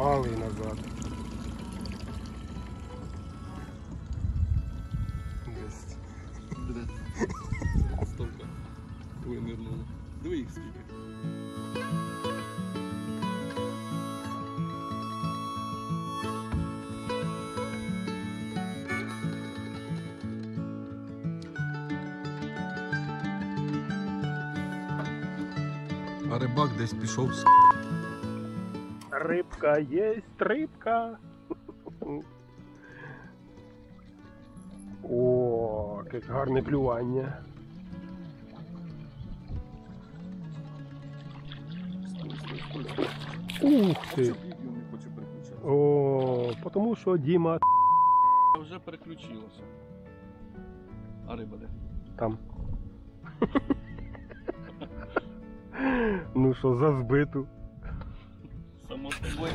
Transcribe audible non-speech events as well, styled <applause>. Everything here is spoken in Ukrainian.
Малий назад. Єсть. Стовка. Винирнула. Диви їх скільки. А рибак десь пішов з Рибка єсть, рибка. <laughs> О, яке гарне клювання. Ух ти! О, тому що Діма Вже переключилося. А риба де? там. <laughs> Ну що, за збиту. Само собою.